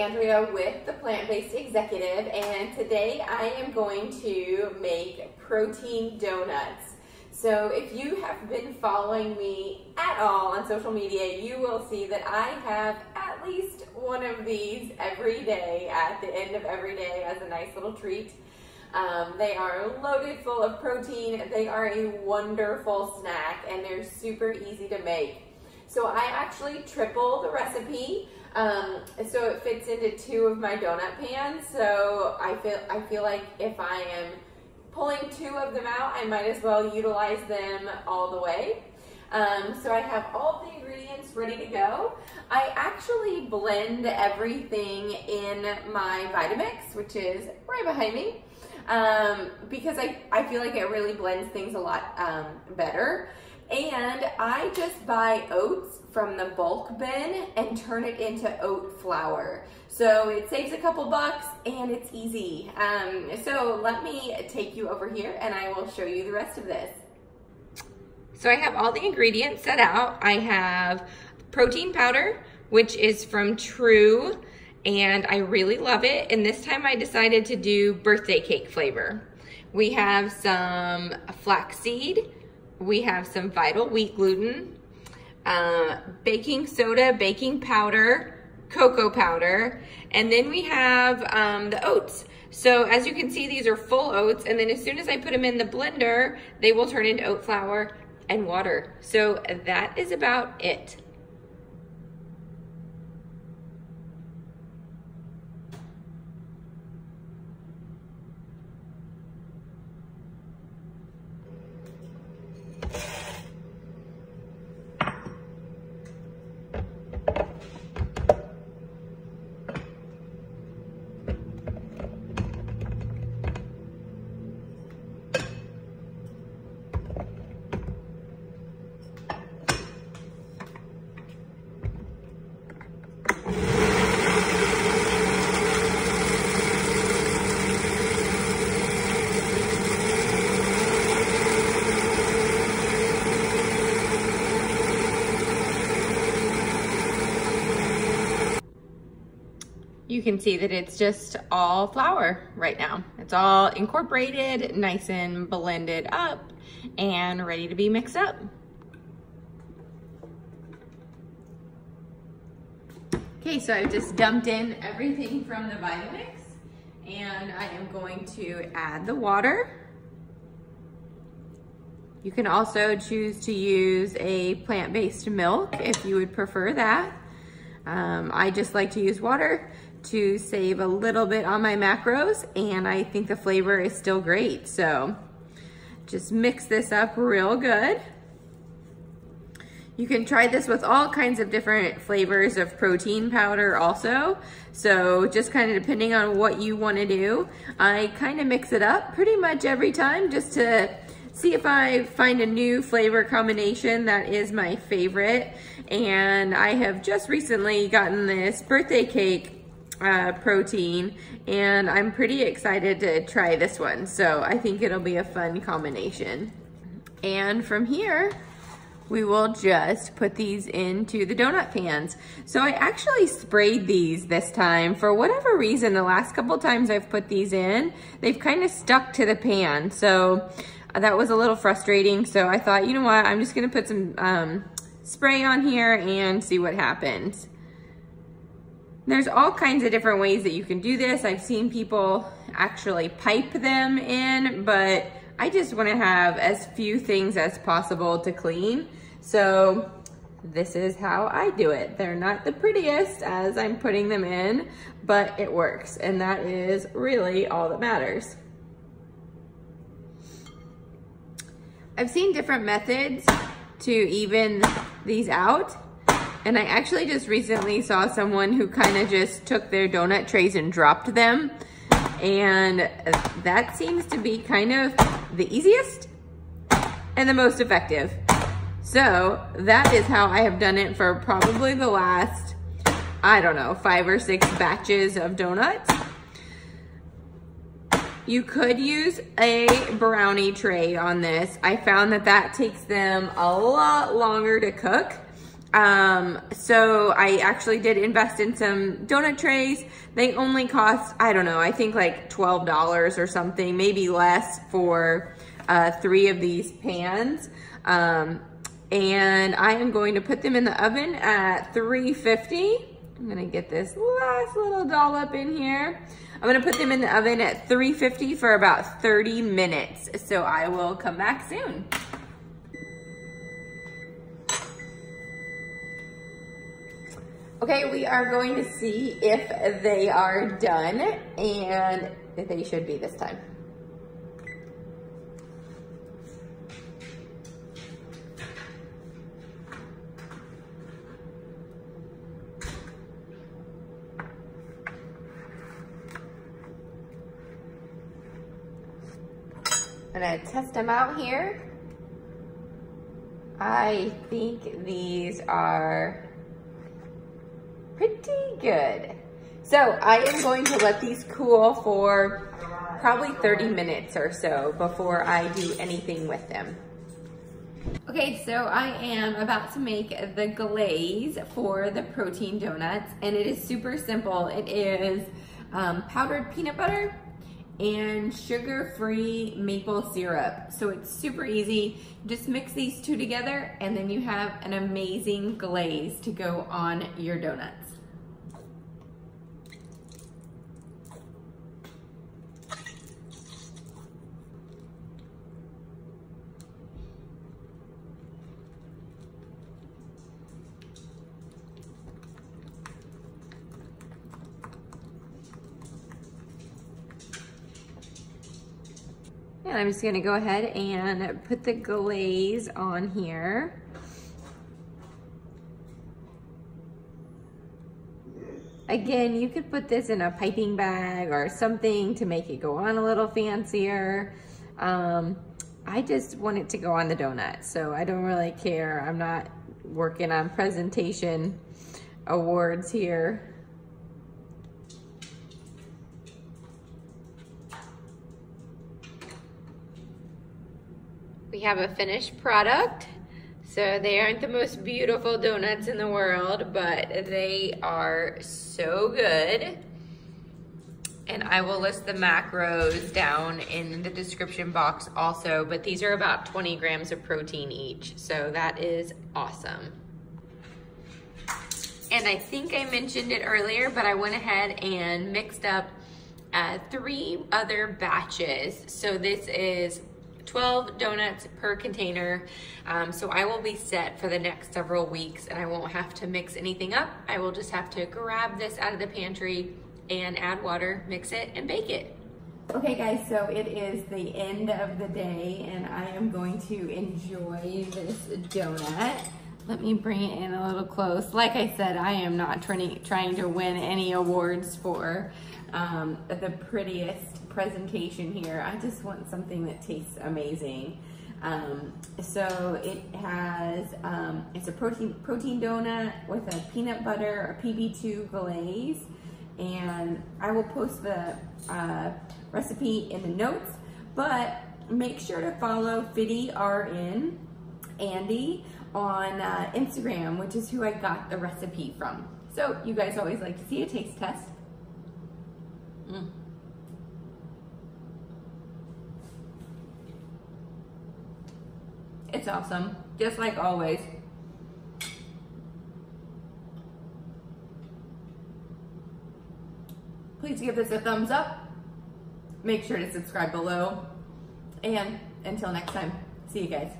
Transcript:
Andrea with the Plant-Based Executive and today I am going to make protein donuts. So if you have been following me at all on social media, you will see that I have at least one of these every day at the end of every day as a nice little treat. Um, they are loaded full of protein. They are a wonderful snack and they're super easy to make. So I actually triple the recipe. Um, so it fits into two of my donut pans. So I feel, I feel like if I am pulling two of them out, I might as well utilize them all the way. Um, so I have all the ingredients ready to go. I actually blend everything in my Vitamix, which is right behind me, um, because I, I feel like it really blends things a lot um, better. And I just buy oats from the bulk bin and turn it into oat flour. So it saves a couple bucks and it's easy. Um, so let me take you over here and I will show you the rest of this. So I have all the ingredients set out. I have protein powder, which is from TRU, and I really love it. And this time I decided to do birthday cake flavor. We have some flaxseed, we have some vital wheat gluten, uh, baking soda, baking powder, cocoa powder, and then we have um, the oats. So as you can see, these are full oats, and then as soon as I put them in the blender, they will turn into oat flour and water. So that is about it. You can see that it's just all flour right now. It's all incorporated, nice and blended up and ready to be mixed up. Okay, so I've just dumped in everything from the Vitamix and I am going to add the water. You can also choose to use a plant-based milk if you would prefer that. Um, I just like to use water to save a little bit on my macros and I think the flavor is still great. So just mix this up real good. You can try this with all kinds of different flavors of protein powder also. So just kind of depending on what you want to do. I kind of mix it up pretty much every time just to see if I find a new flavor combination that is my favorite. And I have just recently gotten this birthday cake uh, protein and I'm pretty excited to try this one. So I think it'll be a fun combination. And from here, we will just put these into the donut pans. So I actually sprayed these this time. For whatever reason, the last couple times I've put these in, they've kind of stuck to the pan. So that was a little frustrating. So I thought, you know what, I'm just gonna put some um, spray on here and see what happens. There's all kinds of different ways that you can do this. I've seen people actually pipe them in, but I just wanna have as few things as possible to clean. So this is how I do it. They're not the prettiest as I'm putting them in, but it works. And that is really all that matters. I've seen different methods to even these out. And I actually just recently saw someone who kind of just took their donut trays and dropped them. And that seems to be kind of the easiest and the most effective. So that is how I have done it for probably the last, I don't know, five or six batches of donuts. You could use a brownie tray on this. I found that that takes them a lot longer to cook Um, so I actually did invest in some donut trays. They only cost, I don't know, I think like $12 or something, maybe less for uh, three of these pans. Um, and I am going to put them in the oven at 350. I'm gonna get this last little dollop in here. I'm gonna put them in the oven at 350 for about 30 minutes. So I will come back soon. Okay, we are going to see if they are done and they should be this time. I'm gonna test them out here. I think these are good. So I am going to let these cool for probably 30 minutes or so before I do anything with them. Okay, so I am about to make the glaze for the protein donuts and it is super simple. It is um, powdered peanut butter, and sugar-free maple syrup. So it's super easy. Just mix these two together and then you have an amazing glaze to go on your donuts. And I'm just gonna go ahead and put the glaze on here. Again, you could put this in a piping bag or something to make it go on a little fancier. Um, I just want it to go on the donut, so I don't really care. I'm not working on presentation awards here. We have a finished product. So they aren't the most beautiful donuts in the world, but they are so good. And I will list the macros down in the description box also, but these are about 20 grams of protein each. So that is awesome. And I think I mentioned it earlier, but I went ahead and mixed up uh, three other batches. So this is 12 donuts per container. Um, so I will be set for the next several weeks and I won't have to mix anything up. I will just have to grab this out of the pantry and add water, mix it, and bake it. Okay guys, so it is the end of the day and I am going to enjoy this donut. Let me bring it in a little close. Like I said, I am not trying, trying to win any awards for um, the prettiest presentation here. I just want something that tastes amazing. Um, so it has, um, it's a protein, protein donut with a peanut butter, a PB2 glaze, and I will post the uh, recipe in the notes, but make sure to follow FittieRN Andy on uh, Instagram, which is who I got the recipe from. So you guys always like to see a taste test. Mm. It's awesome, just like always. Please give this a thumbs up. Make sure to subscribe below. And until next time, see you guys.